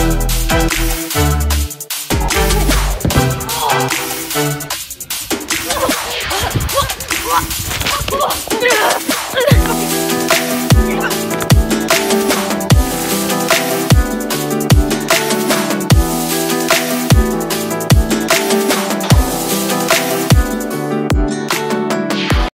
Ugh!